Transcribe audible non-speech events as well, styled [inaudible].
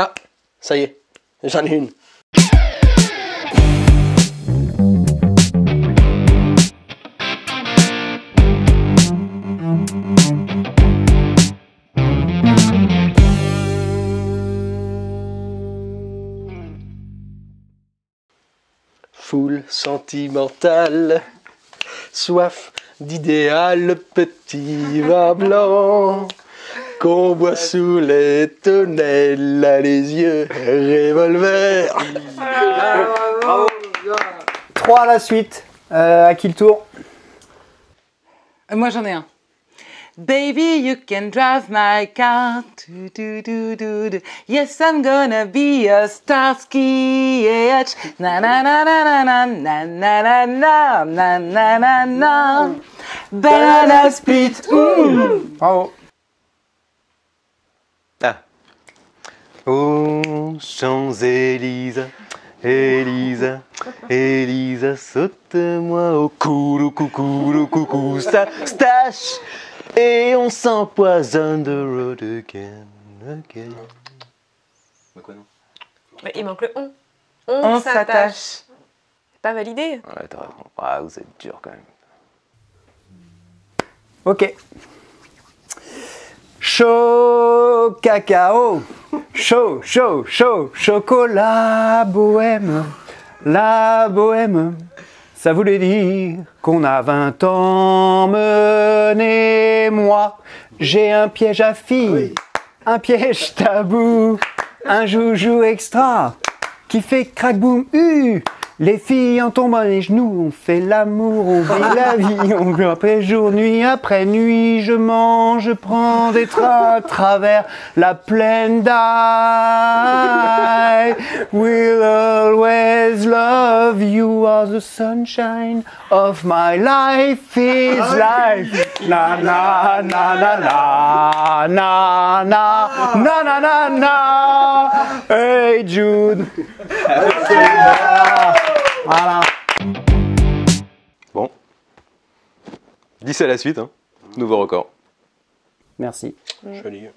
Ah, ça y est, j'en ai une. Foule sentimentale, soif d'idéal, petit vin blanc qu'on boit sous les tonnelles, à les yeux revolver. 3 à la suite. Euh, à qui le tour Euh, Moi j'en ai un. Baby, you can drive my car. Do, do, do, do, do. Yes, I'm gonna be a Starsky Hutch. Na na na na na na na na na na na na na. Banana split. mm. Bravo. Ah. Oh, Champs-Élysées, Élisa, Élisa, saute-moi au cou, le coucou, le coucou, sa stache, et on s'empoisonne de road again, again. Bah quoi non Ouais, il manque le on. On s'attache. Pas validé. Ouais, t'as raison. Ah, vous êtes dur quand même. Ok. Chaud cacao, chaud, chaud, chaud, chocolat bohème, la bohème. Ça voulait dire qu'on a 20 ans, menez-moi. J'ai un piège à filles, un piège tabou, un joujou extra qui fait crack boum hu. Les filles en tombant les genoux, on fait l'amour, on vit la [laughs] vie, on vit après jour, nuit après nuit, je mange, je prends des trains à travers la plaine d'Aïe. We'll always love you, are the sunshine of my life is life. Na na na na na na na na na na na. Hey Jude. Voilà. Bon. 10 à la suite, hein. Nouveau record. Merci. Joli.